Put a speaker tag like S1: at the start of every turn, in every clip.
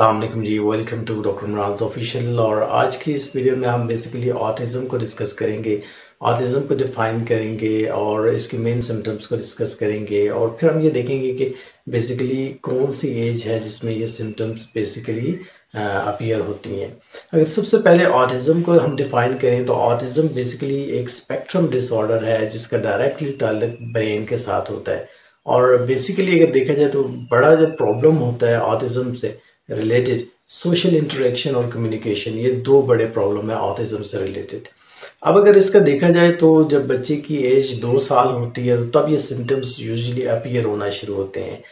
S1: अल्लाम जी welcome to doctor मराज official और आज की इस वीडियो में हम बेसिकली ऑटिज़म को डिस्कस करेंगे ऑटिज़म को डिफ़ाइन करेंगे और इसके मेन सिम्टम्स को डिस्कस करेंगे और फिर हम ये देखेंगे कि बेसिकली कौन सी एज है जिसमें ये सिम्टम्स बेसिकली अपीयर होती हैं। अगर सबसे पहले ऑटिज़म को हम डिफ़ाइन करें तो ऑटिज़म बेसिकली एक स्पेक्ट्रम डिसऑर्डर है जिसका डायरेक्टली ताल्लुक ब्रेन के साथ होता है। और बेसिकली अगर देखा जाए तो बड़ा जो प्रॉब्लम होता है ऑटिज़म से रिलेटेड सोशल इंटरेक्शन और कम्युनिकेशन ये दो बड़े प्रॉब्लम है ऑटिज्म से रिलेटेड अब अगर इसका देखा जाए तो जब बच्चे की एज दो साल होती है तो तब ये सिम्टम्स यूजली अपीयर होना शुरू होते हैं।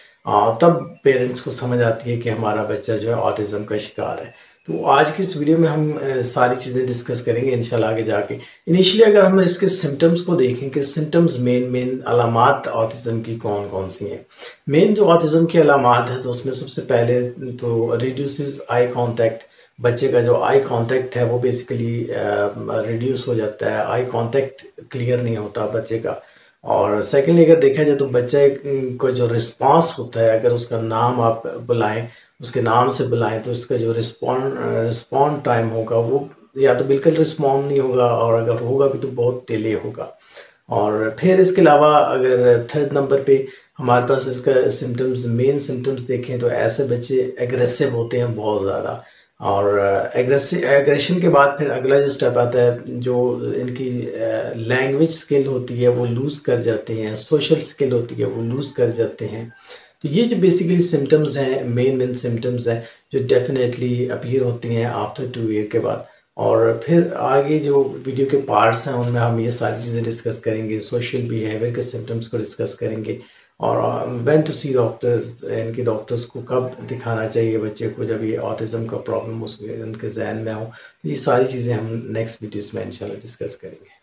S1: तब पेरेंट्स को समझ आती है कि हमारा बच्चा जो है ऑटिज्म का शिकार है। तो आज की इस वीडियो में हम सारी चीज़ें डिस्कस करेंगे इंशाल्लाह आगे जाके। इनिशियली अगर हम इसके सिम्टम्स को देखें कि सिम्टम्स मेन मेन अलामत ऑटिज़म की कौन कौन सी हैं? मेन जो ऑटिज़म की अलामत है तो उसमें सबसे पहले तो रिड्यूस आई कॉन्टैक्ट बच्चे का जो आई कांटेक्ट है वो बेसिकली रिड्यूस हो जाता है। आई कांटेक्ट क्लियर नहीं होता बच्चे का। और सेकेंडली अगर देखा जाए तो बच्चे को जो रिस्पांस होता है, अगर उसका नाम आप बुलाएँ, उसके नाम से बुलाएँ तो उसका जो रिस्पॉन्ड रिस्पॉन्ड टाइम होगा, वो या तो बिल्कुल रिस्पॉन्ड नहीं होगा, और अगर होगा भी तो बहुत डिले होगा। और फिर इसके अलावा अगर थर्ड नंबर पे हमारे पास इसका सिम्टम्स मेन सिम्टम्स देखें तो ऐसे बच्चे एग्रेसिव होते हैं बहुत ज़्यादा। और एग्रेशन के बाद फिर अगला जो स्टेप आता है, जो इनकी लैंग्वेज स्किल होती है, वो लूज़ कर जाते हैं सोशल स्किल होती है, वो लूज़ कर जाते हैं। तो ये जो बेसिकली सिम्टम्स हैं मेन मेन सिम्टम्स हैं, जो डेफिनेटली अपीयर होती हैं आफ्टर टू ईयर के बाद। और फिर आगे जो वीडियो के पार्ट्स हैं, उनमें हम ये सारी चीज़ें डिस्कस करेंगे सोशल बिहेवियर के सिम्टम्स को डिस्कस करेंगे। और वेन टू सी डॉक्टर्स इनके डॉक्टर्स को कब दिखाना चाहिए बच्चे को जब ये ऑटिज़म का प्रॉब्लम उसके जहन में हो? तो ये सारी चीज़ें हम नेक्स्ट वीडियोज़ में इंशाल्लाह डिस्कस करेंगे।